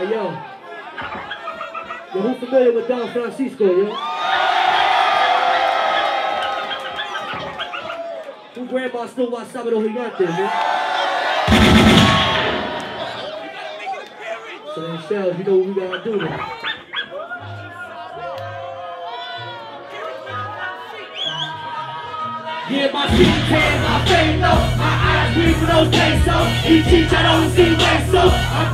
Hey yo. Yo, who familiar with Don Francisco, yo? Who grandma still watch Sábado Gigante, man? So then, Shells, you know what we gotta do now. Yeah, my skin tan, my face low, my eyes green for those pesos. Each teach I don't see so I'm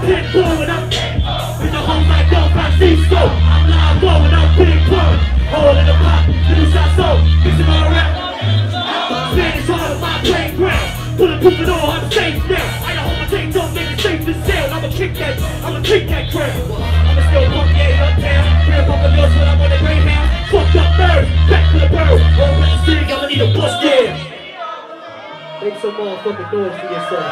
kick that, I'ma kick that crap. I'ma still pump, yeah, uptown. Real pump the bills when I'm on the Greyhound. Fucked up birds, back to the bird. All the city, I'ma need a bus, yeah. Make some motherfucking noise for yourself.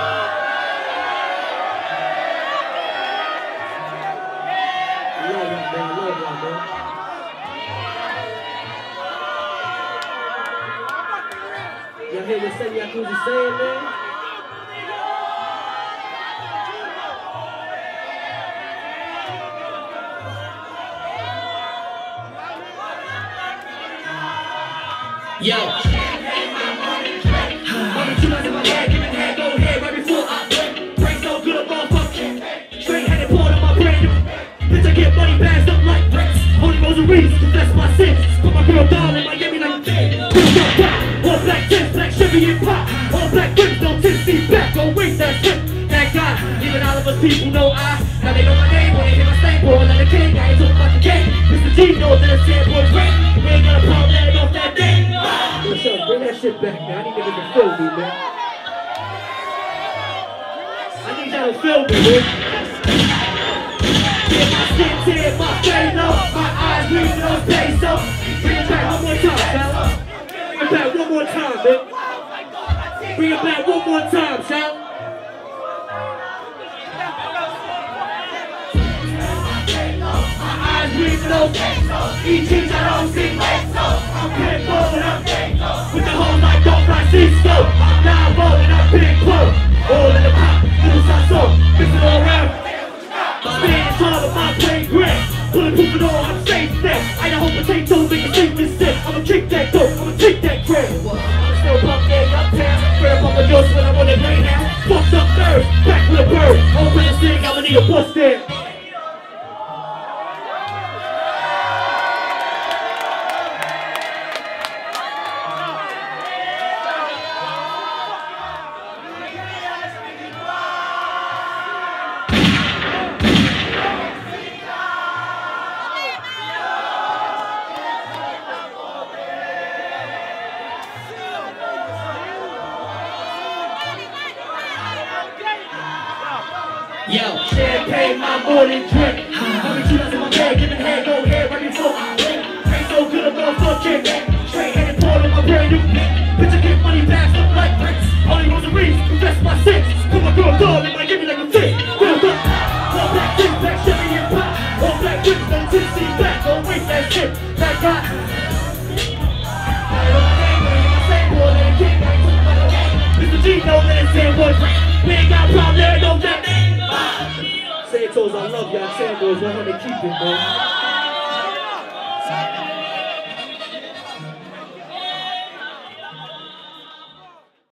Love y'all, man. Love y'all, man. Y'all hear what Sen Yakuza saying, man? I get money up like bricks. Holy rosaries, confess my sins. Put my girl in Miami like back. All black tents, black Chevy and pop. All black rims, back. Even all of us people know I. Now they know my name when they hear my stain boy. Like the king, I ain't talking about the king. Mr. G knows that it's sad boy's great. Shit back, man. I need niggas to feel me, man. I need y'all to feel me, man. My my eyes pesos. Bring it back one more time, fella. Bring it back one more time, man. Bring it back one more time, see I'm live rolling, I'm big pull. All in the pot, little sasso, mix it all around. Spanish all of my plain grit. Bulletproof it all, I'm safe there. I don't hold potato, make and sit. I'ma kick that dope, I'ma kick that. I'ma still pump yeah, uptown. Fair pump a dose when I'm on the greyhound. Fucked up nerves, back with a bird. Open the thing, I'ma need a bus there. Yo, champagne, my morning drink. Two nuts in my bag, giving head, go ahead right before I. Ain't so good, I'm gonna fuck it. Straight headed, poured on my brand new Bitch, I get money bags up like bricks. Only rosaries, confess my sins. Put my girl dog in my give me like a fit. Build up. All black things, black Chevy and pop. All black whips, no tipsy back. Don't waste that shit. That guy. Mr. G know that it's Sam Boys. We ain't got a problem, there ain't no that. Santos, I love y'all. Santos, 100 keep it, man.